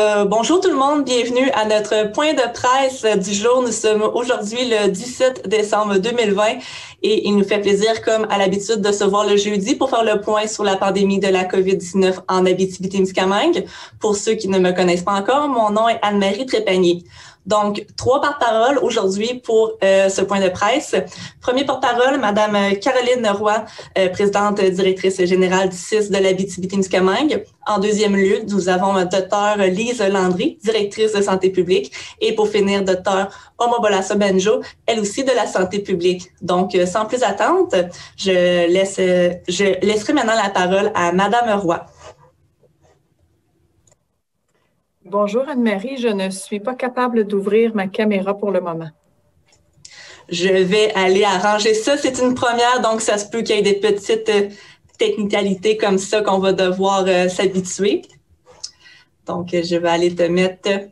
Euh, bonjour tout le monde, bienvenue à notre point de presse du jour. Nous sommes aujourd'hui le 17 décembre 2020 et il nous fait plaisir, comme à l'habitude, de se voir le jeudi pour faire le point sur la pandémie de la COVID-19 en Abitibi-Témiscamingue. Pour ceux qui ne me connaissent pas encore, mon nom est Anne-Marie Trépanier. Donc, trois porte-paroles aujourd'hui pour euh, ce point de presse. Premier porte-parole, Madame Caroline Roy, euh, présidente directrice générale du CIS de la BTB-Témiscamingue. En deuxième lieu, nous avons Dr Lise Landry, directrice de santé publique. Et pour finir, Dr Omobola Benjo, elle aussi de la santé publique. Donc, euh, sans plus attendre, je, laisse, je laisserai maintenant la parole à Madame Roy. Bonjour Anne-Marie, je ne suis pas capable d'ouvrir ma caméra pour le moment. Je vais aller arranger ça. C'est une première, donc ça se peut qu'il y ait des petites euh, technicalités comme ça qu'on va devoir euh, s'habituer. Donc, je vais aller te mettre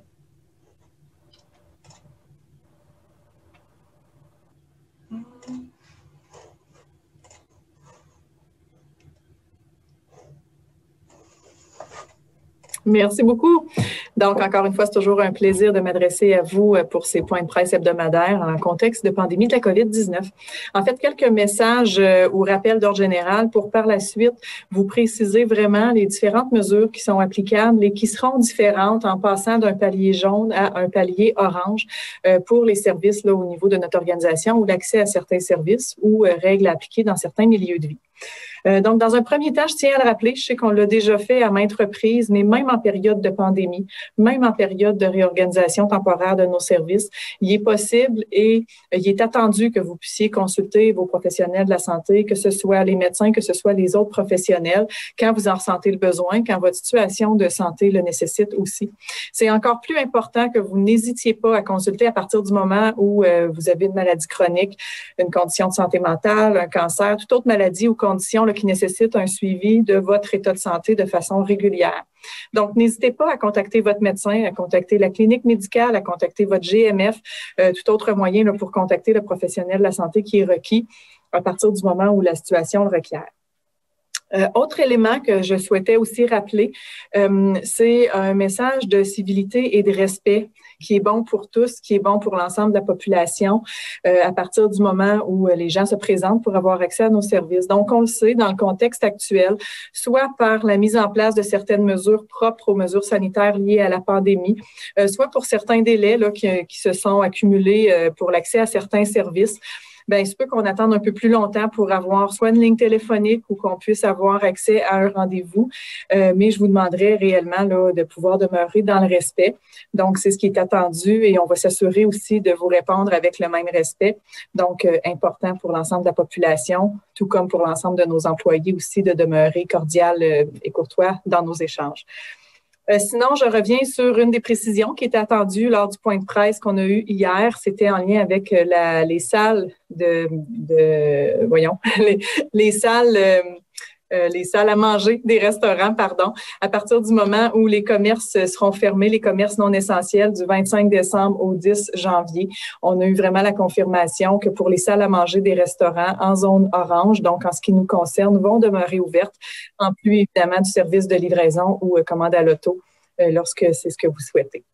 Merci beaucoup. Donc, encore une fois, c'est toujours un plaisir de m'adresser à vous euh, pour ces points de presse hebdomadaires en contexte de pandémie de la COVID-19. En fait, quelques messages euh, ou rappels d'ordre général pour par la suite vous préciser vraiment les différentes mesures qui sont applicables et qui seront différentes en passant d'un palier jaune à un palier orange euh, pour les services là, au niveau de notre organisation ou l'accès à certains services ou règles appliquées dans certains milieux de vie. Euh, donc, dans un premier temps, je tiens à le rappeler, je sais qu'on l'a déjà fait à maintes reprises, mais même en période de pandémie, même en période de réorganisation temporaire de nos services, il est possible et euh, il est attendu que vous puissiez consulter vos professionnels de la santé, que ce soit les médecins, que ce soit les autres professionnels, quand vous en ressentez le besoin, quand votre situation de santé le nécessite aussi. C'est encore plus important que vous n'hésitiez pas à consulter à partir du moment où euh, vous avez une maladie chronique, une condition de santé mentale, un cancer, toute autre maladie ou condition qui nécessite un suivi de votre état de santé de façon régulière. Donc, n'hésitez pas à contacter votre médecin, à contacter la clinique médicale, à contacter votre GMF, euh, tout autre moyen pour contacter le professionnel de la santé qui est requis à partir du moment où la situation le requiert. Euh, autre élément que je souhaitais aussi rappeler, euh, c'est un message de civilité et de respect qui est bon pour tous, qui est bon pour l'ensemble de la population euh, à partir du moment où les gens se présentent pour avoir accès à nos services. Donc, on le sait, dans le contexte actuel, soit par la mise en place de certaines mesures propres aux mesures sanitaires liées à la pandémie, soit pour certains délais là, qui, qui se sont accumulés pour l'accès à certains services ben, se peut qu'on attende un peu plus longtemps pour avoir soit une ligne téléphonique ou qu'on puisse avoir accès à un rendez-vous. Euh, mais je vous demanderai réellement là, de pouvoir demeurer dans le respect. Donc, c'est ce qui est attendu et on va s'assurer aussi de vous répondre avec le même respect. Donc, euh, important pour l'ensemble de la population, tout comme pour l'ensemble de nos employés aussi, de demeurer cordial euh, et courtois dans nos échanges. Euh, sinon, je reviens sur une des précisions qui était attendue lors du point de presse qu'on a eu hier. C'était en lien avec euh, les salles de, de voyons, les, les salles euh, les salles à manger des restaurants, pardon, à partir du moment où les commerces seront fermés, les commerces non essentiels du 25 décembre au 10 janvier. On a eu vraiment la confirmation que pour les salles à manger des restaurants en zone orange, donc en ce qui nous concerne, vont demeurer ouvertes, en plus évidemment du service de livraison ou euh, commande à l'auto euh, lorsque c'est ce que vous souhaitez.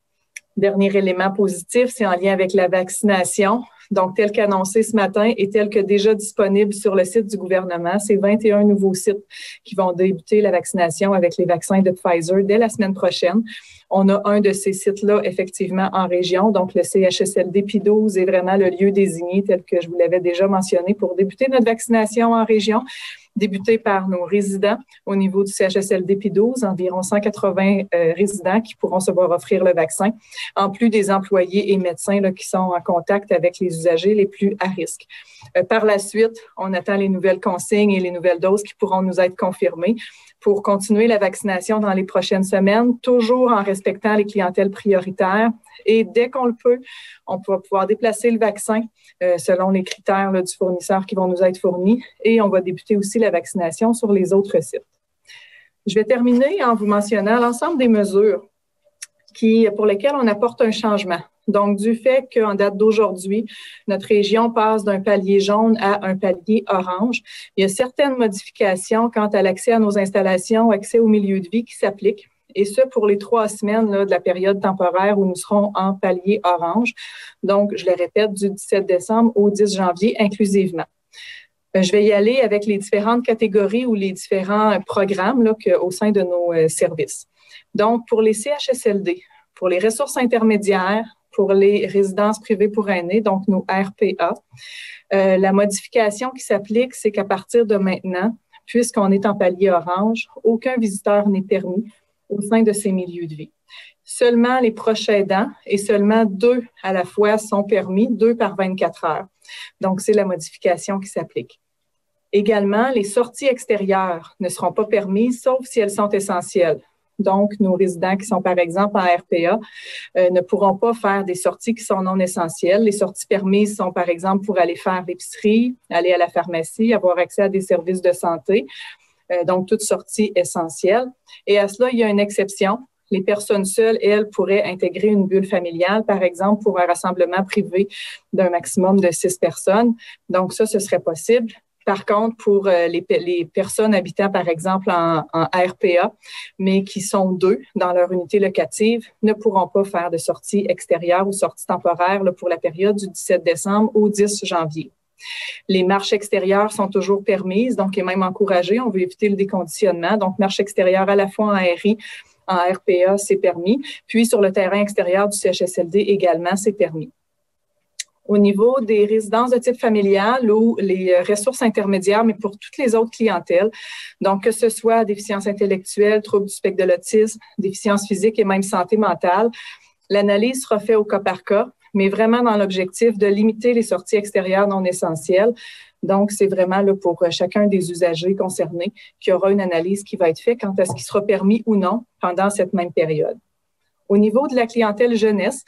Dernier élément positif, c'est en lien avec la vaccination. Donc, tel qu'annoncé ce matin et tel que déjà disponible sur le site du gouvernement, c'est 21 nouveaux sites qui vont débuter la vaccination avec les vaccins de Pfizer dès la semaine prochaine. On a un de ces sites-là effectivement en région, donc le CHSLD P12 est vraiment le lieu désigné tel que je vous l'avais déjà mentionné pour débuter notre vaccination en région débuté par nos résidents au niveau du CHSLD P12, environ 180 euh, résidents qui pourront se voir offrir le vaccin, en plus des employés et médecins qui sont en contact avec les usagers les plus à risque. Euh, par la suite, on attend les nouvelles consignes et les nouvelles doses qui pourront nous être confirmées pour continuer la vaccination dans les prochaines semaines, toujours en respectant les clientèles prioritaires. Et dès qu'on le peut, on va pouvoir déplacer le vaccin euh, selon les critères du fournisseur qui vont nous être fournis et on va débuter aussi la vaccination sur les autres sites. Je vais terminer en vous mentionnant l'ensemble des mesures qui, pour lesquelles on apporte un changement. Donc, du fait qu'en date d'aujourd'hui, notre région passe d'un palier jaune à un palier orange, il y a certaines modifications quant à l'accès à nos installations, accès au milieu de vie qui s'appliquent et ce pour les trois semaines de la période temporaire où nous serons en palier orange. Donc, je le répète, du 17 décembre au 10 janvier inclusivement. Euh, je vais y aller avec les différentes catégories ou les différents programmes là, au sein de nos euh, services. Donc, pour les CHSLD, pour les ressources intermédiaires, pour les résidences privées pour aînés, donc nos RPA, euh, la modification qui s'applique, c'est qu'à partir de maintenant, puisqu'on est en palier orange, aucun visiteur n'est permis au sein de ces milieux de vie. Seulement les proches aidants et seulement deux à la fois sont permis, deux par 24 heures. Donc, c'est la modification qui s'applique. Également, les sorties extérieures ne seront pas permises, sauf si elles sont essentielles. Donc, nos résidents qui sont, par exemple, en RPA euh, ne pourront pas faire des sorties qui sont non essentielles. Les sorties permises sont, par exemple, pour aller faire l'épicerie, aller à la pharmacie, avoir accès à des services de santé. Euh, donc, toutes sorties essentielles. Et à cela, il y a une exception. Les personnes seules, elles, pourraient intégrer une bulle familiale, par exemple, pour un rassemblement privé d'un maximum de six personnes. Donc, ça, ce serait possible. Par contre, pour euh, les, personnes habitant, par exemple, en, en, RPA, mais qui sont deux dans leur unité locative, ne pourront pas faire de sortie extérieure ou sortie temporaire pour la période du 17 décembre au 10 janvier. Les marches extérieures sont toujours permises, donc et même encouragées. On veut éviter le déconditionnement. Donc, marche extérieure à la fois en RI, en RPA, c'est permis. Puis, sur le terrain extérieur du CHSLD également, c'est permis au niveau des résidences de type familial ou les euh, ressources intermédiaires, mais pour toutes les autres clientèles. Donc, que ce soit déficience intellectuelle, troubles du spectre de l'autisme, déficience physique et même santé mentale, l'analyse sera faite au cas par cas, mais vraiment dans l'objectif de limiter les sorties extérieures non essentielles. Donc, c'est vraiment là, pour euh, chacun des usagers concernés qu'il y aura une analyse qui va être faite quant à ce qui sera permis ou non pendant cette même période. Au niveau de la clientèle jeunesse,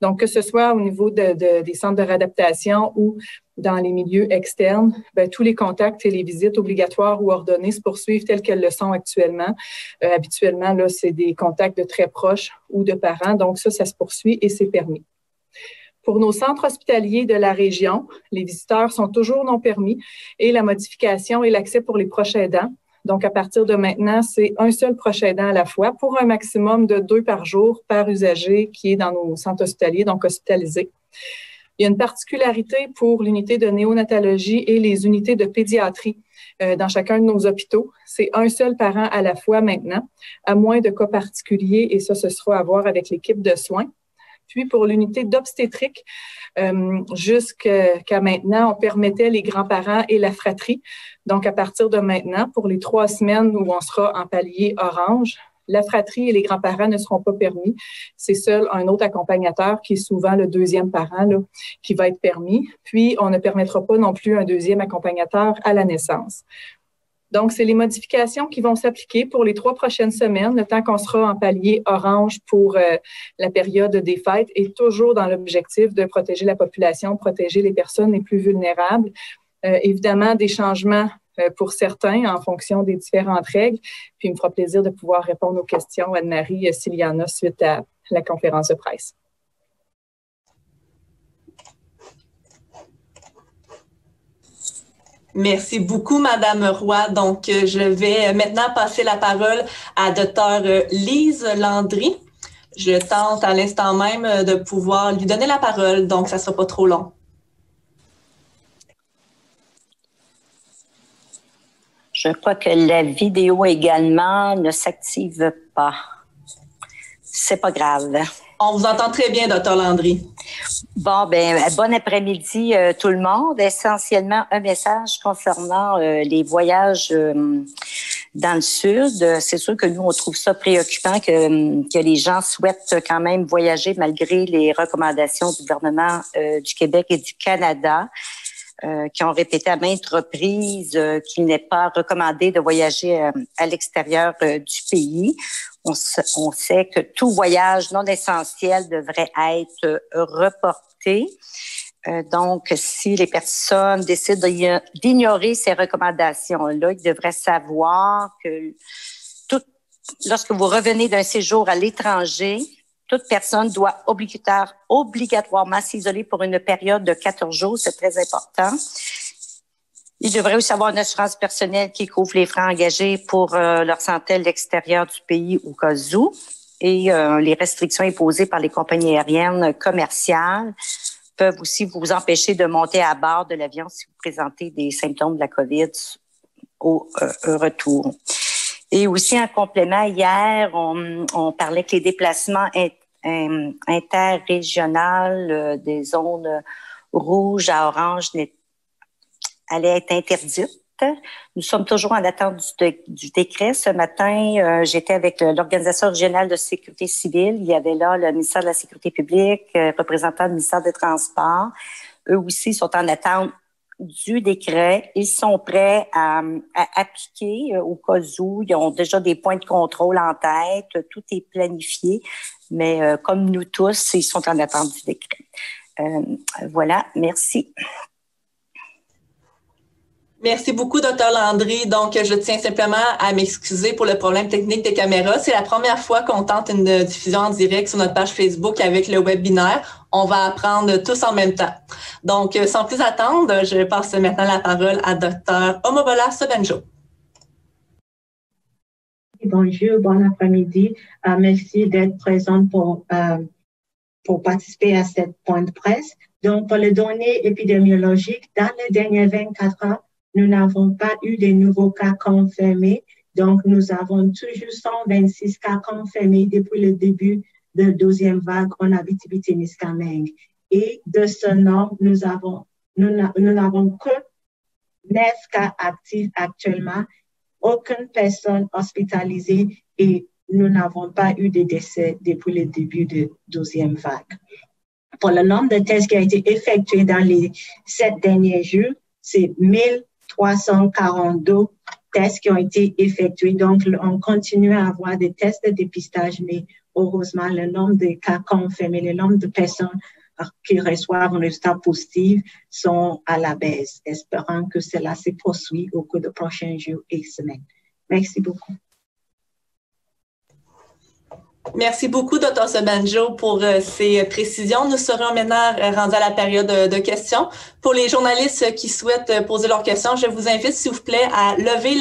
donc, que ce soit au niveau de, des centres de réadaptation ou dans les milieux externes, ben, tous les contacts et les visites obligatoires ou ordonnées se poursuivent telles qu'elles le sont actuellement. Euh, habituellement, là, c'est des contacts de très proches ou de parents. Donc, ça, ça se poursuit et c'est permis. Pour nos centres hospitaliers de la région, les visiteurs sont toujours non permis et la modification et l'accès pour les proches aidants donc, à partir de maintenant, c'est un seul proche aidant à la fois pour un maximum de deux par jour par usager qui est dans nos centres hospitaliers, donc hospitalisés. Il y a une particularité pour l'unité de néonatologie et les unités de pédiatrie euh, dans chacun de nos hôpitaux. C'est un seul parent à la fois maintenant, à moins de cas particuliers, et ça, ce sera à voir avec l'équipe de soins. Puis pour l'unité d'obstétrique, euh, jusqu'à maintenant, on permettait les grands-parents et la fratrie. Donc, à partir de maintenant, pour les trois semaines où on sera en palier orange, la fratrie et les grands-parents ne seront pas permis. C'est seul un autre accompagnateur, qui est souvent le deuxième parent, là, qui va être permis. Puis, on ne permettra pas non plus un deuxième accompagnateur à la naissance. Donc, c'est les modifications qui vont s'appliquer pour les trois prochaines semaines, le temps qu'on sera en palier orange pour euh, la période des fêtes et toujours dans l'objectif de protéger la population, protéger les personnes les plus vulnérables. Euh, évidemment, des changements euh, pour certains en fonction des différentes règles. Puis, il me fera plaisir de pouvoir répondre aux questions, Anne-Marie, s'il y en a suite à la conférence de presse. Merci beaucoup, Madame Roy. Donc, euh, je vais maintenant passer la parole à Dr. Euh, Lise Landry. Je tente à l'instant même euh, de pouvoir lui donner la parole, donc ça ne sera pas trop long. Je crois que la vidéo également ne s'active pas. C'est pas grave. On vous entend très bien, docteur Landry. Bon, ben, bon après-midi euh, tout le monde. Essentiellement, un message concernant euh, les voyages euh, dans le sud. C'est sûr que nous, on trouve ça préoccupant que, que les gens souhaitent quand même voyager malgré les recommandations du gouvernement du Québec et du Canada. Qui ont répété à maintes reprises qu'il n'est pas recommandé de voyager à l'extérieur du pays on, sait que tout voyage non essentiel devrait être reporté. Euh, donc, si les personnes décident d'ignorer ces recommandations-là, ils devraient savoir que tout, lorsque vous revenez d'un séjour à l'étranger, toute personne doit obligatoirement s'isoler pour une période de 14 jours. C'est très important. Ils devraient aussi avoir une assurance personnelle qui couvre les frais engagés pour euh, leur santé à l'extérieur du pays au cas où. Et euh, les restrictions imposées par les compagnies aériennes commerciales peuvent aussi vous empêcher de monter à bord de l'avion si vous présentez des symptômes de la COVID au euh, retour. Et aussi en complément, hier, on, on parlait que les déplacements interrégionaux des zones rouges à orange allait être interdite. Nous sommes toujours en attente du, décret. Ce matin, euh, j'étais avec l'Organisation régionale de sécurité civile. Il y avait là le ministère de la Sécurité publique, euh, représentant du ministère des Transports. Eux aussi sont en attente du décret. Ils sont prêts à, appliquer euh, au cas où. Ils ont déjà des points de contrôle en tête. Tout est planifié. Mais comme nous tous, ils sont en attente du décret. voilà. Merci. Merci beaucoup, Dr. Landry. Donc, je tiens simplement à m'excuser pour le problème technique des caméras. C'est la première fois qu'on tente une diffusion en direct sur notre page Facebook avec le webinaire. On va apprendre tous en même temps. Donc, sans plus attendre, je passe maintenant la parole à Dr. Omobola Sobenjo. Bonjour, bon après-midi. Euh, merci d'être présente pour, euh, pour participer à cette point de presse. Donc, pour les données épidémiologiques, dans les derniers 24 ans, nous n'avons pas eu de nouveaux cas confirmés. Donc, nous avons toujours 126 cas confirmés depuis le début de la deuxième vague en Abitibi-Témiscamingue. Et de ce nombre, nous nous n'avons que 9 cas actifs actuellement, aucune personne hospitalisée et nous n'avons pas eu de décès depuis le début de la deuxième vague. Pour le nombre de tests qui a été effectué dans les sept derniers jours, c'est 1000 342 tests qui ont été effectués. Donc, on continue à avoir des tests de dépistage, mais heureusement, le nombre de cas confirmés, le nombre de personnes qui reçoivent un résultat positif sont à la baisse, espérant que cela se poursuit au cours des prochains jours et semaines. Merci beaucoup. Merci beaucoup, Dr. Sebanjo, pour euh, ces précisions. Nous serons maintenant rendus à la période de, questions. Pour les journalistes qui souhaitent poser leurs questions, je vous invite, s'il vous plaît, à lever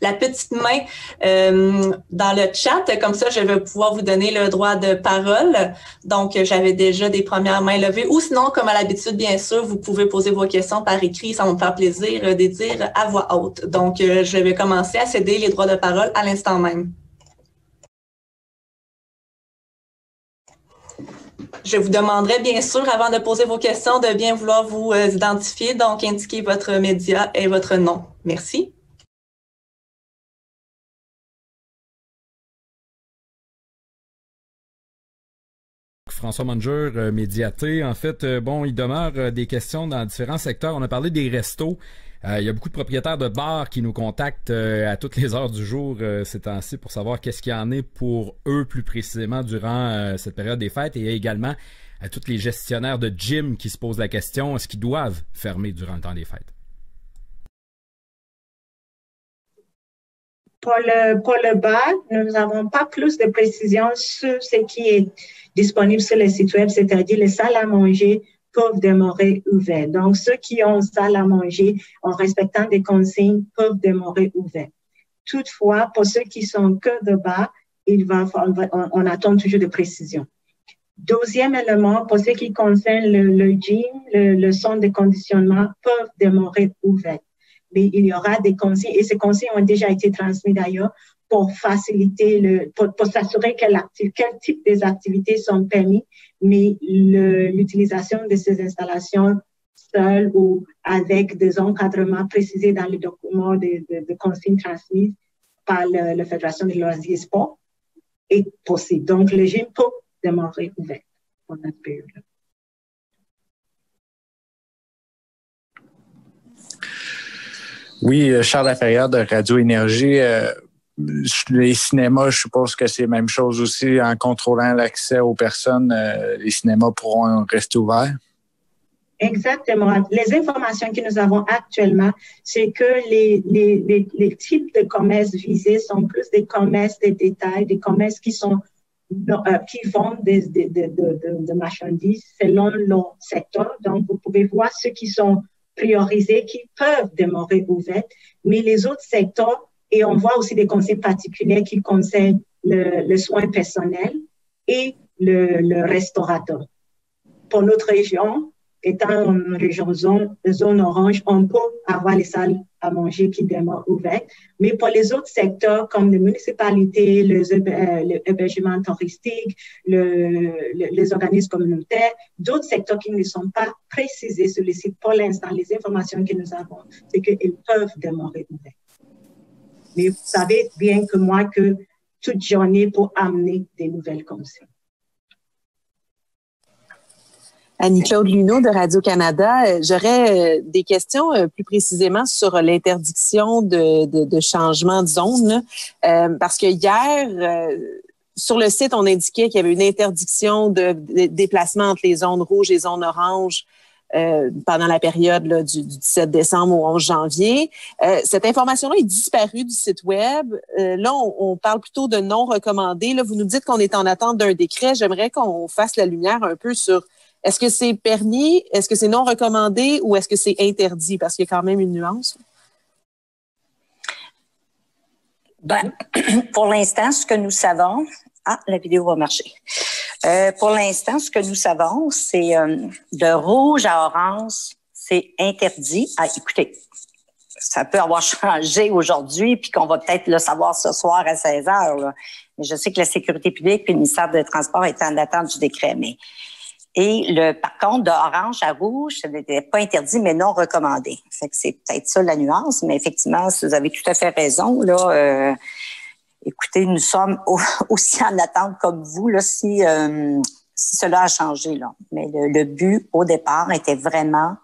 la, petite main euh, dans le chat. Comme ça, je vais pouvoir vous donner le droit de parole. Donc, j'avais déjà des premières mains levées. Ou sinon, comme à l'habitude, bien sûr, vous pouvez poser vos questions par écrit. Ça va me faire plaisir de dire à voix haute. Donc, euh, je vais commencer à céder les droits de parole à l'instant même. Je vous demanderai bien sûr, avant de poser vos questions, de bien vouloir vous euh, identifier, donc indiquer votre média et votre nom. Merci. François Manger, euh, médiaté. En fait, euh, bon, il demeure des questions dans différents secteurs. On a parlé des restos. Euh, il y a beaucoup de propriétaires de bars qui nous contactent euh, à toutes les heures du jour euh, ces temps-ci pour savoir qu'est-ce qu'il y en est pour eux plus précisément durant cette période des fêtes. Et également à tous les gestionnaires de gym qui se posent la question est-ce qu'ils doivent fermer durant le temps des fêtes? Pour le, pour le bar, nous n'avons pas plus de précisions sur ce qui est disponible sur le site web, c'est-à-dire les salles à manger, peuvent demeurer ouverts. Donc, ceux qui ont salle à manger en respectant des consignes peuvent demeurer ouverts. Toutefois, pour ceux qui sont que de bas, il va, on, attend toujours de précision. Deuxième élément, pour ceux qui concernent le, gym, le, centre de conditionnement peuvent demeurer ouverts. Mais il y aura des consignes, et ces consignes ont déjà été transmises d'ailleurs, pour faciliter le, pour, s'assurer quel, quel type des activités sont permis, mais l'utilisation de ces installations seules ou avec des encadrements précisés dans les documents de, de, consignes transmises par la Fédération des loisirs et sport est possible. Donc, le gym peut demeurer ouvert pendant cette période Oui, Charles Laferrière de Radio Énergie. Euh, les cinémas, je suppose que c'est la même chose aussi. En contrôlant l'accès aux personnes, euh, les cinémas pourront rester ouverts? Exactement. Les informations que nous avons actuellement, c'est que les, types de commerces visés sont plus des commerces de détail, des commerces qui sont euh, qui vendent des, des, des, de, de, marchandises selon leur secteur. Donc, vous pouvez voir ceux qui sont priorisés qui peuvent demeurer ouverts, mais les autres secteurs, et on voit aussi des consignes particuliers qui concernent le, le soin personnel et le, le restaurateur. Pour notre région, étant une région zone, zone orange, on peut avoir les salles à manger qui demeurent ouvertes. Mais pour les autres secteurs, comme les municipalités, les, euh, hébergements touristiques, le, les organismes communautaires, d'autres secteurs qui ne sont pas précisés sur le site pour l'instant, les informations que nous avons, c'est qu'ils peuvent demeurer ouverts. Mais vous savez bien que moi que toute journée pour amener des nouvelles comme ça. Annie-Claude Luneau de Radio-Canada. Euh, j'aurais euh, des questions euh, plus précisément sur l'interdiction de, changement de zone. parce que hier, sur le site, on indiquait qu'il y avait une interdiction de, déplacement entre les zones rouges et les zones oranges pendant la période là, du, 17 décembre au 11 janvier. cette information-là est disparue du site Web. là, on, on, parle plutôt de non recommandé. Là, vous nous dites qu'on est en attente d'un décret. J'aimerais qu'on fasse la lumière un peu sur est-ce que c'est permis, est-ce que c'est non recommandé ou est-ce que c'est interdit? Parce qu'il y a quand même une nuance. Ben, pour l'instant, ce que nous savons, ah, la vidéo va marcher. Euh, pour l'instant, ce que nous savons, c'est euh, de rouge à orange, c'est interdit. Ah, écoutez, ça peut avoir changé aujourd'hui, puis qu'on va peut-être le savoir ce soir à 16 heures. Mais je sais que la sécurité publique et le ministère des Transports est en attente du décret. Mais et le, par contre, d'orange à rouge, ce n'était pas interdit, mais non recommandé. C'est peut-être ça la nuance, mais effectivement, vous avez tout à fait raison. Là, euh, écoutez, nous sommes aussi en attente comme vous là, si, euh, si cela a changé. Là. Mais le, but au départ était vraiment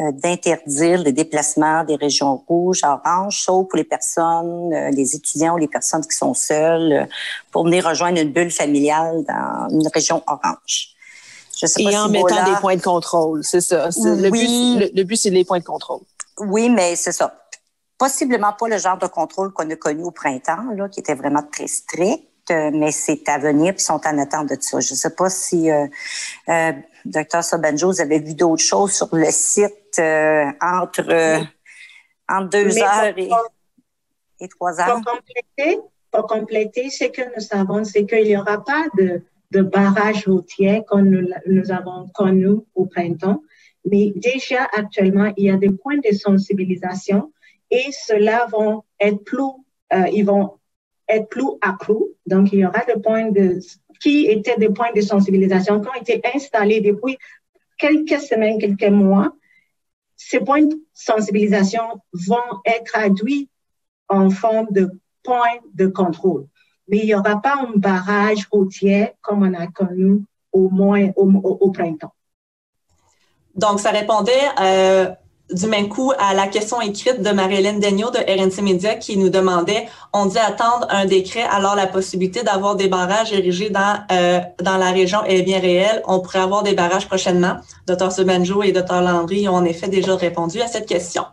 euh, d'interdire le déplacement des régions rouges à orange, sauf pour les personnes, les étudiants ou les personnes qui sont seules, pour venir rejoindre une bulle familiale dans une région orange. Et en mettant des points de contrôle, c'est ça. Le but, le, but c'est les points de contrôle. Oui, mais c'est ça. Possiblement pas le genre de contrôle qu'on a connu au printemps, là, qui était vraiment très strict, euh, mais c'est à venir, puis ils sont en attente de ça. Je ne sais pas si euh, euh, Dr. Sobanjo, vous avez vu d'autres choses sur le site euh, entre, entre deux heures et, et, trois heures. Pour compléter, pour compléter, ce que nous savons, c'est qu'il n'y aura pas de de barrages routiers comme nous, avons connu au printemps. Mais déjà, actuellement, il y a des points de sensibilisation et ceux-là vont être plus, euh, ils vont être plus accrus. Donc, il y aura des points de, qui étaient des points de sensibilisation qui ont été installés depuis quelques semaines, quelques mois. Ces points de sensibilisation vont être traduits en forme de points de contrôle mais il n'y aura pas un barrage routier comme on a connu au moins au, printemps. Donc, ça répondait euh, du même coup à la question écrite de Marie-Hélène Daigneault de RNC Media qui nous demandait, on dit attendre un décret, alors la possibilité d'avoir des barrages érigés dans, euh, dans la région est bien réelle. On pourrait avoir des barrages prochainement. Dr. Sebanjo et Dr. Landry ont en effet déjà répondu à cette question.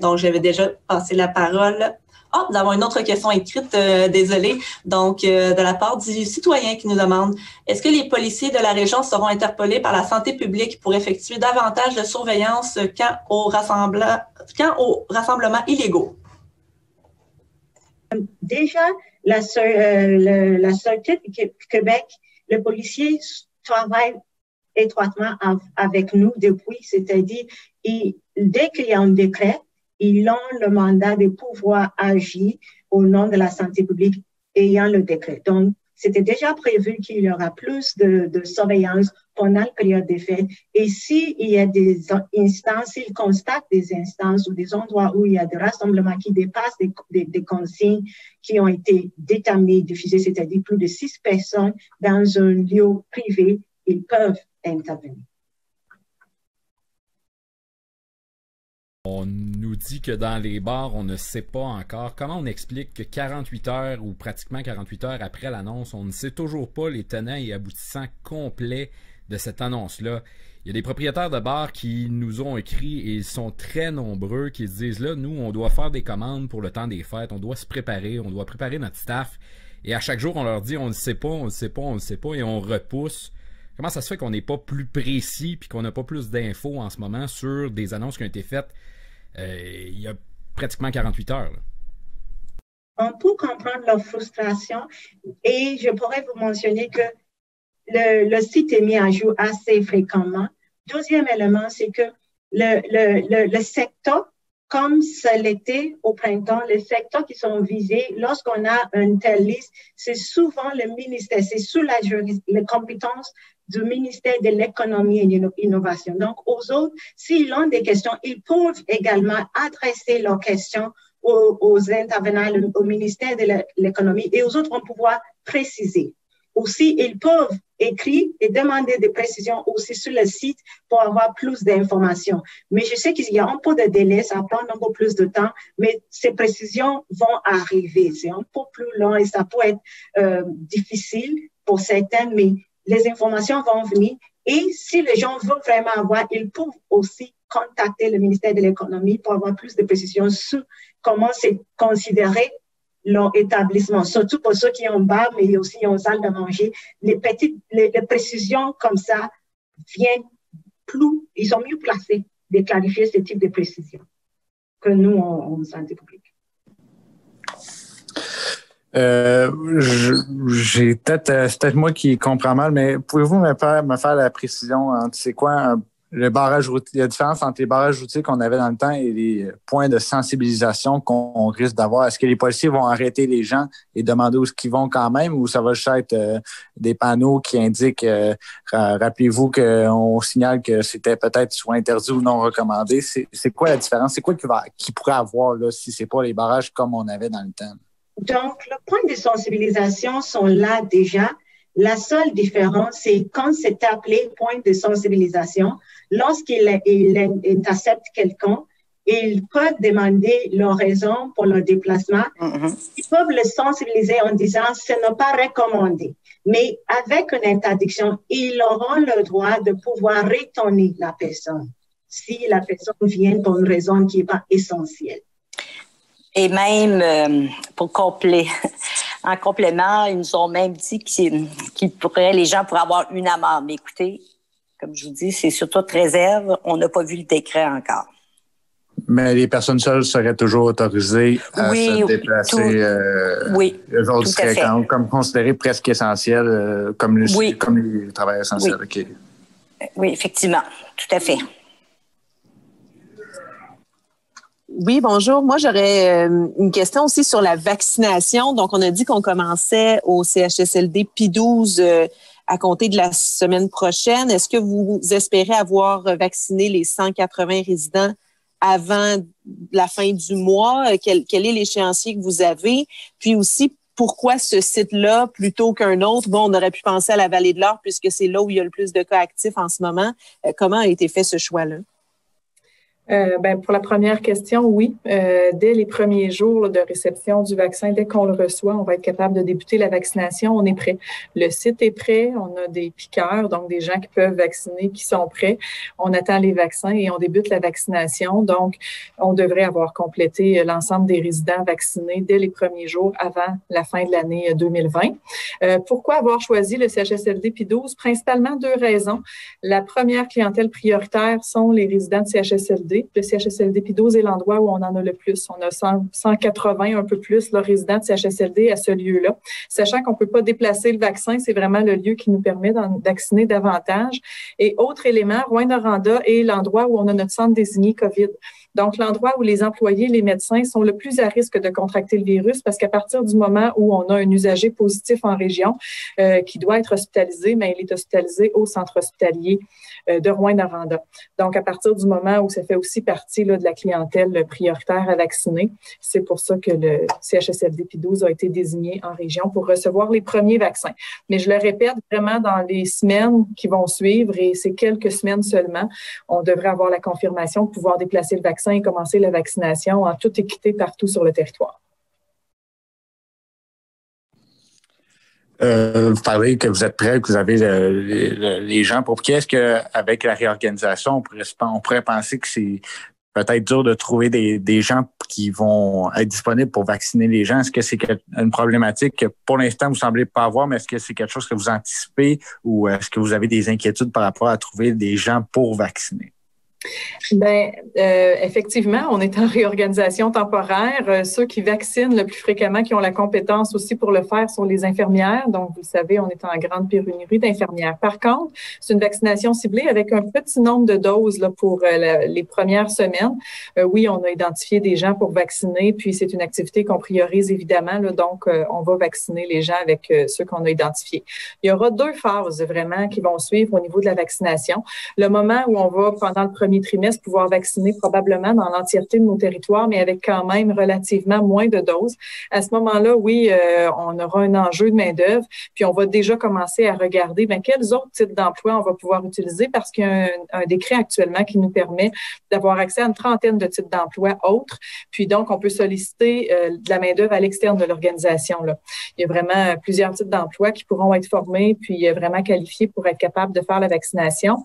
Donc, j'avais déjà passé la parole ah, nous avons une autre question écrite, euh, désolée, donc euh, de la part du citoyen qui nous demande est-ce que les policiers de la région seront interpellés par la santé publique pour effectuer davantage de surveillance quand aux, rassemblements illégaux? Déjà, la, euh, du Québec, le policier travaille étroitement avec nous depuis, c'est-à-dire, dès qu'il y a un décret, ils ont le mandat de pouvoir agir au nom de la santé publique ayant le décret. Donc, c'était déjà prévu qu'il y aura plus de, de, surveillance pendant la période des fêtes. Et s'il y a des instances, s'ils constatent des instances ou des endroits où il y a des rassemblements qui dépassent des, des, des consignes qui ont été déterminées, diffusées, c'est-à-dire plus de six personnes dans un lieu privé, ils peuvent intervenir. On nous dit que dans les bars, on ne sait pas encore. Comment on explique que 48 heures ou pratiquement 48 heures après l'annonce, on ne sait toujours pas les tenants et aboutissants complets de cette annonce-là? Il y a des propriétaires de bars qui nous ont écrit et ils sont très nombreux qui se disent là, nous, on doit faire des commandes pour le temps des fêtes, on doit se préparer, on doit préparer notre staff. Et à chaque jour, on leur dit on ne sait pas, on ne sait pas, on ne sait pas et on repousse comment ça se fait qu'on n'est pas plus précis puis qu'on n'a pas plus d'infos en ce moment sur des annonces qui ont été faites il y a pratiquement 48 heures? On peut comprendre leur frustration et je pourrais vous mentionner que le, site est mis à jour assez fréquemment. Deuxième élément, c'est que le, le, le, secteur, comme ça l'était au printemps, les secteurs qui sont visés, lorsqu'on a une telle liste, c'est souvent le ministère, c'est sous la les compétences du ministère de l'économie et de l'innovation. Donc, aux autres, s'ils ont des questions, ils peuvent également adresser leurs questions aux, intervenants, au ministère de l'économie et aux autres vont pouvoir préciser. Aussi, ils peuvent écrire et demander des précisions aussi sur le site pour avoir plus d'informations. Mais je sais qu'il y a un peu de délai, ça prend un peu plus de temps, mais ces précisions vont arriver. C'est un peu plus long et ça peut être euh, difficile pour certains, mais les informations vont venir. Et si les gens veulent vraiment avoir, ils peuvent aussi contacter le ministère de l'économie pour avoir plus de précisions sur comment c'est considéré leur établissement, surtout pour ceux qui ont bar, mais aussi ont salle de manger. Les petites, les, précisions comme ça viennent plus, ils sont mieux placés de clarifier ce type de précisions que nous en, santé publique. Euh, j'ai peut-être, euh, c'est peut-être moi qui comprends mal, mais pouvez-vous me faire, me faire la précision entre c'est quoi un le barrage routier, la différence entre les barrages routiers qu'on avait dans le temps et les points de sensibilisation qu'on risque d'avoir? Est-ce que les policiers vont arrêter les gens et demander où ils qu'ils vont quand même ou ça va juste être euh, des panneaux qui indiquent, euh, rappelez-vous qu'on signale que c'était peut-être soit interdit ou non recommandé? C'est quoi la différence? C'est quoi qu'il qui pourrait avoir là, si c'est pas les barrages comme on avait dans le temps? Donc, le point de sensibilisation sont là déjà. La seule différence, c'est quand c'est appelé point de sensibilisation, lorsqu'il il, intercepte quelqu'un, ils peuvent demander leur raison pour leur déplacement. Mm-hmm. Ils peuvent le sensibiliser en disant ce n'est pas recommandé. Mais avec une interdiction, ils auront le droit de pouvoir retourner la personne si la personne vient pour une raison qui n'est pas essentielle. Et même euh, pour compléter, en complément, ils nous ont même dit qu'ils pourraient, les gens pourraient avoir une amende. Mais écoutez, comme je vous dis, c'est sur toute réserve. On n'a pas vu le décret encore. Mais les personnes seules seraient toujours autorisées à se déplacer. Euh, oui. Eux autres seraient comme considérés presque essentiels, euh, comme, comme les travailleurs essentiels. Oui. oui, effectivement. Tout à fait. Oui, bonjour. Moi, j'aurais euh, une question aussi sur la vaccination. Donc, on a dit qu'on commençait au CHSLD P12 à compter de la semaine prochaine. Est-ce que vous espérez avoir vacciné les 180 résidents avant la fin du mois? Quel, quel est l'échéancier que vous avez? Puis aussi, pourquoi ce site-là plutôt qu'un autre? Bon, on aurait pu penser à la Vallée de l'Or puisque c'est là où il y a le plus de cas actifs en ce moment. Euh, comment a été fait ce choix-là? Euh, ben, pour la première question, oui. Euh, dès les premiers jours de réception du vaccin, dès qu'on le reçoit, on va être capable de débuter la vaccination. On est prêt. Le site est prêt. On a des piqueurs, donc des gens qui peuvent vacciner, qui sont prêts. On attend les vaccins et on débute la vaccination. Donc, on devrait avoir complété l'ensemble des résidents vaccinés dès les premiers jours avant la fin de l'année 2020. Euh, pourquoi avoir choisi le CHSLD P12? Principalement deux raisons. La première clientèle prioritaire sont les résidents de CHSLD le CHSLD P12 est l'endroit où on en a le plus. On a 180, un peu plus, le résidents de CHSLD à ce lieu-là. Sachant qu'on ne peut pas déplacer le vaccin, c'est vraiment le lieu qui nous permet d'en vacciner davantage. Et autre élément, Rouen-Noranda est l'endroit où on a notre centre désigné COVID. Donc, l'endroit où les employés, les médecins sont le plus à risque de contracter le virus parce qu'à partir du moment où on a un usager positif en région euh, qui doit être hospitalisé, mais il est hospitalisé au centre hospitalier euh, de Rouen-Noranda. Donc, à partir du moment où ça fait aussi partie de la clientèle prioritaire à vacciner, c'est pour ça que le CHSLD P12 a été désigné en région pour recevoir les premiers vaccins. Mais je le répète, vraiment dans les semaines qui vont suivre, et c'est quelques semaines seulement, on devrait avoir la confirmation de pouvoir déplacer le vaccin et commencer la vaccination en toute équité partout sur le territoire. Euh, vous parlez que vous êtes prêts, que vous avez les gens pour qui est-ce qu'avec la réorganisation, on pourrait, penser que c'est peut-être dur de trouver des, gens qui vont être disponibles pour vacciner les gens. Est-ce que c'est une problématique que pour l'instant vous semblez pas avoir, mais est-ce que c'est quelque chose que vous anticipez ou est-ce que vous avez des inquiétudes par rapport à trouver des gens pour vacciner? Ben, euh, effectivement, on est en réorganisation temporaire. Euh, ceux qui vaccinent le plus fréquemment, qui ont la compétence aussi pour le faire, sont les infirmières. Donc, vous le savez, on est en grande pénurie d'infirmières. Par contre, c'est une vaccination ciblée avec un petit nombre de doses là, pour euh, les premières semaines. oui, on a identifié des gens pour vacciner, puis c'est une activité qu'on priorise évidemment. Donc, on va vacciner les gens avec ceux qu'on a identifiés. Il y aura deux phases vraiment qui vont suivre au niveau de la vaccination. Le moment où on va, pendant le premier trimestre pouvoir vacciner probablement dans l'entièreté de nos territoires, mais avec quand même relativement moins de doses. À ce moment-là, oui, euh, on aura un enjeu de main-d'œuvre, puis on va déjà commencer à regarder bien, quels autres types d'emplois on va pouvoir utiliser parce qu'il y a un, décret actuellement qui nous permet d'avoir accès à une trentaine de types d'emplois autres. Puis donc, on peut solliciter euh, de la main-d'œuvre à l'externe de l'organisation. Il y a vraiment plusieurs types d'emplois qui pourront être formés puis vraiment qualifiés pour être capables de faire la vaccination.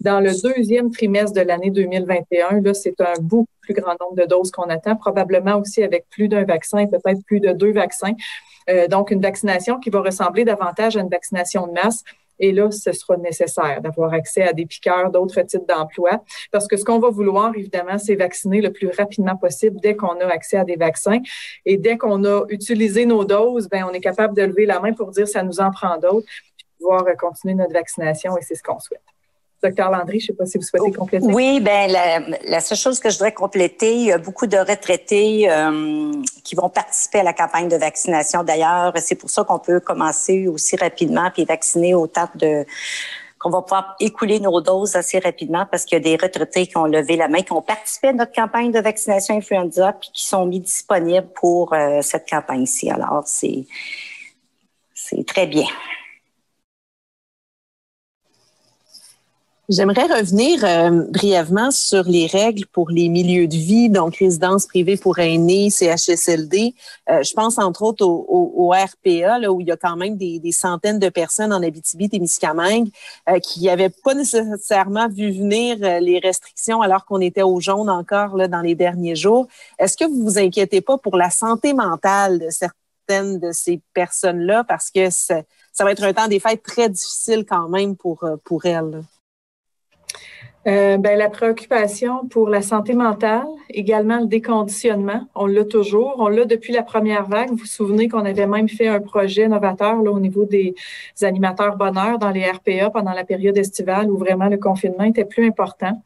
Dans le deuxième trimestre de l'année 2021, là, c'est un beaucoup plus grand nombre de doses qu'on attend, probablement aussi avec plus d'un vaccin peut-être plus de deux vaccins. Euh, donc, une vaccination qui va ressembler davantage à une vaccination de masse. Et là, ce sera nécessaire d'avoir accès à des piqueurs, d'autres types d'emplois, parce que ce qu'on va vouloir, évidemment, c'est vacciner le plus rapidement possible dès qu'on a accès à des vaccins. Et dès qu'on a utilisé nos doses, ben, on est capable de lever la main pour dire ça nous en prend d'autres, puis pouvoir continuer notre vaccination, et c'est ce qu'on souhaite. Docteur Landry, je ne sais pas si vous souhaitez compléter. Oui, ben la, seule chose que je voudrais compléter, il y a beaucoup de retraités euh, qui vont participer à la campagne de vaccination. D'ailleurs, c'est pour ça qu'on peut commencer aussi rapidement puis vacciner autant de qu'on va pouvoir écouler nos doses assez rapidement parce qu'il y a des retraités qui ont levé la main, qui ont participé à notre campagne de vaccination influenza puis qui sont mis disponibles pour euh, cette campagne-ci. Alors, c'est c'est très bien. J'aimerais revenir euh, brièvement sur les règles pour les milieux de vie, donc résidence privée pour aînés, CHSLD. Euh, je pense entre autres au, RPA, là, où il y a quand même des, centaines de personnes en Abitibi-Témiscamingue euh, qui n'avaient pas nécessairement vu venir les restrictions alors qu'on était au jaune encore là, dans les derniers jours. Est-ce que vous vous inquiétez pas pour la santé mentale de certaines de ces personnes-là? Parce que ça, ça va être un temps des fêtes très difficile quand même pour, pour elles? Euh, ben, la préoccupation pour la santé mentale, également le déconditionnement, on l'a toujours. On l'a depuis la première vague. Vous vous souvenez qu'on avait même fait un projet novateur là, au niveau des animateurs bonheur dans les RPA pendant la période estivale où vraiment le confinement était plus important.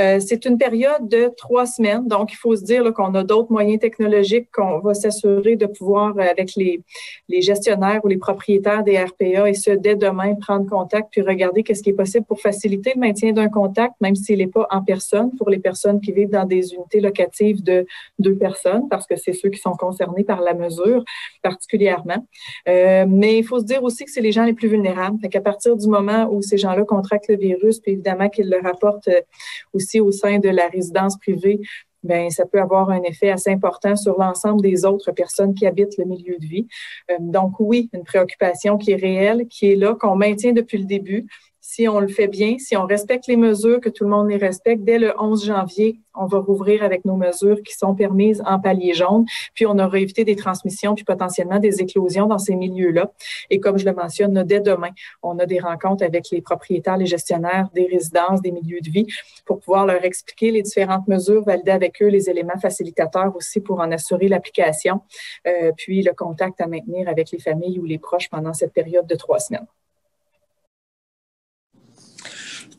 Euh, c'est une période de trois semaines, donc il faut se dire qu'on a d'autres moyens technologiques qu'on va s'assurer de pouvoir, euh, avec les, les, gestionnaires ou les propriétaires des RPA, et ce, dès demain, prendre contact puis regarder qu'est-ce qui est possible pour faciliter le maintien d'un contact, même s'il n'est pas en personne, pour les personnes qui vivent dans des unités locatives de deux personnes, parce que c'est ceux qui sont concernés par la mesure particulièrement. Euh, mais il faut se dire aussi que c'est les gens les plus vulnérables. Fait qu'à partir du moment où ces gens-là contractent le virus, puis évidemment qu'ils le rapportent aussi au sein de la résidence privée, ben ça peut avoir un effet assez important sur l'ensemble des autres personnes qui habitent le milieu de vie. Euh, donc oui, une préoccupation qui est réelle, qui est là, qu'on maintient depuis le début si on le fait bien, si on respecte les mesures, que tout le monde les respecte, dès le 11 janvier, on va rouvrir avec nos mesures qui sont permises en palier jaune, puis on aura évité des transmissions, puis potentiellement des éclosions dans ces milieux-là. Et comme je le mentionne, dès demain, on a des rencontres avec les propriétaires, les gestionnaires des résidences, des milieux de vie, pour pouvoir leur expliquer les différentes mesures, valider avec eux les éléments facilitateurs aussi pour en assurer l'application, euh, puis le contact à maintenir avec les familles ou les proches pendant cette période de trois semaines.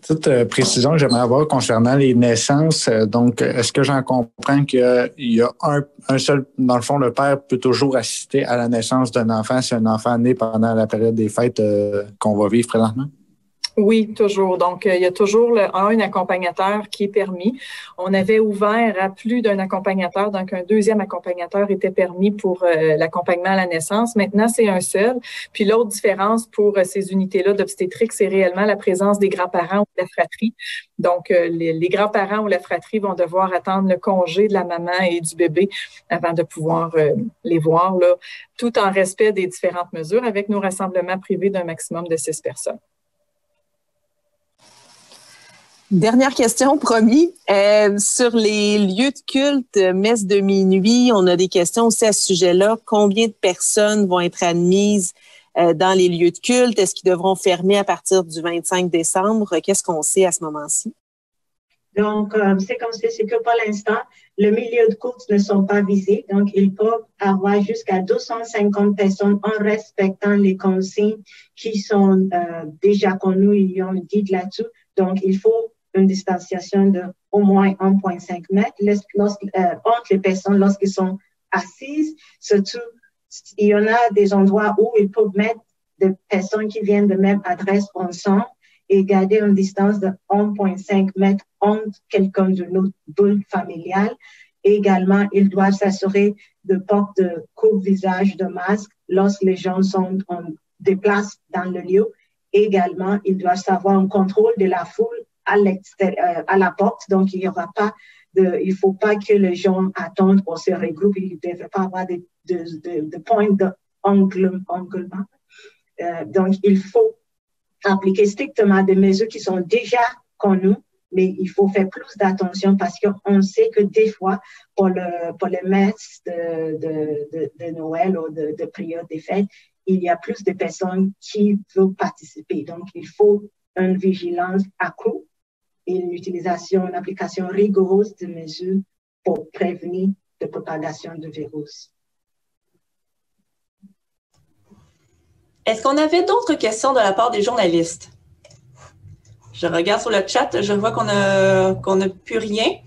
Toute euh, précision que j'aimerais avoir concernant les naissances. Euh, donc, est-ce que j'en comprends qu'il y a un, un, seul, dans le fond, le père peut toujours assister à la naissance d'un enfant si un enfant né pendant la période des fêtes euh, qu'on va vivre présentement? Oui, toujours. Donc, euh, il y a toujours un accompagnateur qui est permis. On avait ouvert à plus d'un accompagnateur, donc un deuxième accompagnateur était permis pour euh, l'accompagnement à la naissance. Maintenant, c'est un seul. Puis l'autre différence pour euh, ces unités-là d'obstétrique, c'est réellement la présence des grands-parents ou de la fratrie. Donc, les, les grands-parents ou la fratrie vont devoir attendre le congé de la maman et du bébé avant de pouvoir les voir, là, tout en respect des différentes mesures avec nos rassemblements privés d'un maximum de six personnes. Dernière question, promis. Euh, sur les lieux de culte, messe de minuit, on a des questions aussi à ce sujet-là. Combien de personnes vont être admises euh, dans les lieux de culte? Est-ce qu'ils devront fermer à partir du 25 décembre? Qu'est-ce qu'on sait à ce moment-ci? Donc, euh, c'est comme c'est que pour l'instant, le milieu de culte ne sont pas visés. Donc, ils peuvent avoir jusqu'à 250 personnes en respectant les consignes qui sont déjà connues, ils ont dit là-dessus. Donc, il faut une distanciation de au moins 1,5 mètres euh, entre les personnes lorsqu'ils sont assises. Surtout, il y en a des endroits où ils peuvent mettre des personnes qui viennent de même adresse ensemble et garder une distance de 1,5 mètres entre quelqu'un de notre bulle familiale. également, ils doivent s'assurer de porter de couvre-visage, de masque lorsque les gens sont en déplacent dans le lieu. également, ils doivent savoir un contrôle de la foule à l'extérieur, euh, à la porte. Donc, il y aura pas de, il faut pas que les gens attendent pour se regrouper. Il ne devrait pas avoir de, de, de, points d'englement. Euh, donc, il faut appliquer strictement des mesures qui sont déjà connues, mais il faut faire plus d'attention parce qu'on sait que des fois, pour, le, pour les messes de, de, de, Noël ou de, de prière des fêtes, il y a plus de personnes qui veulent participer. Donc, il faut une vigilance accrue et une utilisation, une application rigoureuse de mesures pour prévenir la propagation du virus. Est-ce qu'on avait d'autres questions de la part des journalistes? Je regarde sur le chat, je vois qu'on n'a plus rien.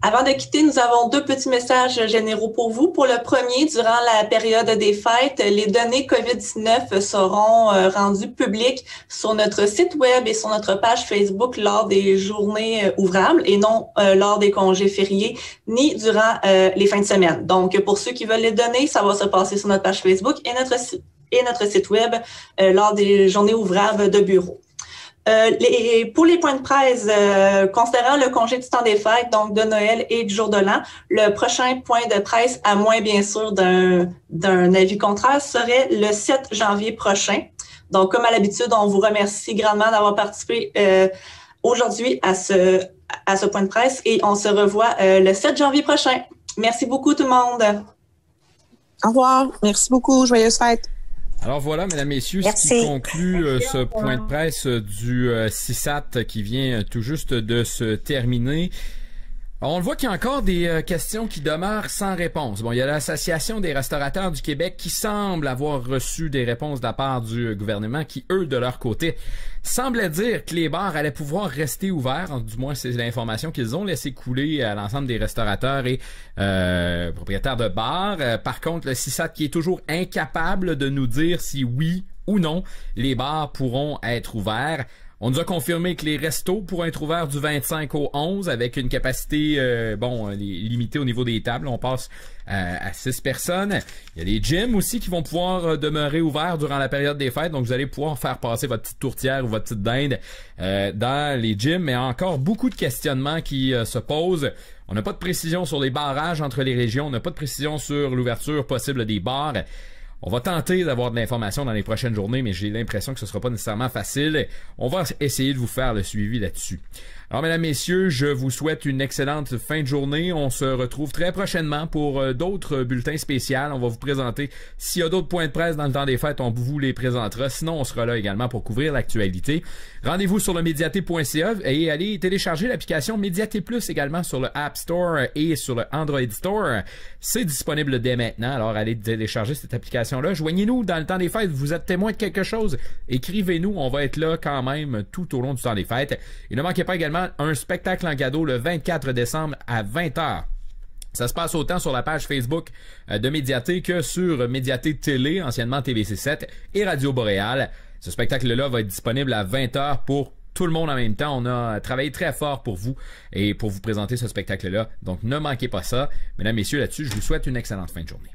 Avant de quitter, nous avons deux petits messages généraux pour vous. Pour le premier, durant la période des fêtes, les données COVID-19 seront euh, rendues publiques sur notre site web et sur notre page Facebook lors des journées euh, ouvrables et non euh, lors des congés fériés ni durant les fins de semaine. Donc, pour ceux qui veulent les données, ça va se passer sur notre page Facebook et notre, et notre site web lors des journées ouvrables de bureau. Euh, pour les points de presse, euh, considérant le congé du temps des fêtes, donc de Noël et du jour de l'an, le prochain point de presse, à moins bien sûr d'un avis contraire, serait le 7 janvier prochain. Donc, comme à l'habitude, on vous remercie grandement d'avoir participé euh, aujourd'hui à ce, à ce point de presse et on se revoit le 7 janvier prochain. Merci beaucoup tout le monde. Au revoir. Merci beaucoup. Joyeuses fêtes. Alors voilà, mesdames, messieurs, ce qui conclut euh, ce point de presse du euh, CISAT qui vient tout juste de se terminer. On le voit qu'il y a encore des euh, questions qui demeurent sans réponse. Bon, il y a l'Association des restaurateurs du Québec qui semble avoir reçu des réponses de la part du gouvernement qui, eux, de leur côté, semblaient dire que les bars allaient pouvoir rester ouverts. Du moins, c'est l'information qu'ils ont laissé couler à l'ensemble des restaurateurs et euh, propriétaires de bars. Euh, par contre, le CISAT qui est toujours incapable de nous dire si oui ou non les bars pourront être ouverts. On nous a confirmé que les restos pourront être ouverts du 25 au 11 avec une capacité euh, bon limitée au niveau des tables. On passe euh, à 6 personnes. Il y a les gyms aussi qui vont pouvoir euh, demeurer ouverts durant la période des fêtes. Donc vous allez pouvoir faire passer votre petite tourtière ou votre petite dinde dans les gyms. Mais encore beaucoup de questionnements qui se posent. On n'a pas de précision sur les barrages entre les régions. On n'a pas de précision sur l'ouverture possible des bars. On va tenter d'avoir de l'information dans les prochaines journées, mais j'ai l'impression que ce sera pas nécessairement facile. On va essayer de vous faire le suivi là-dessus. Alors, mesdames, messieurs, je vous souhaite une excellente fin de journée. On se retrouve très prochainement pour euh, d'autres bulletins spéciaux. On va vous présenter s'il y a d'autres points de presse dans le temps des fêtes, on vous les présentera. Sinon, on sera là également pour couvrir l'actualité. Rendez-vous sur le médiaté.ca et allez télécharger l'application Médiaté Plus également sur le App Store et sur le Android Store. C'est disponible dès maintenant. Alors, allez télécharger cette application-là. Joignez-nous dans le temps des fêtes. Vous êtes témoin de quelque chose? Écrivez-nous. On va être là quand même tout au long du temps des fêtes. Et ne manquez pas également un spectacle en cadeau le 24 décembre à 20h. Ça se passe autant sur la page Facebook euh, de Médiaté que sur Médiaté Télé, anciennement TVC7 et Radio Boréal. Ce spectacle-là va être disponible à 20h pour tout le monde en même temps. On a travaillé très fort pour vous et pour vous présenter ce spectacle-là. Donc ne manquez pas ça. Mesdames, Messieurs, là-dessus, je vous souhaite une excellente fin de journée.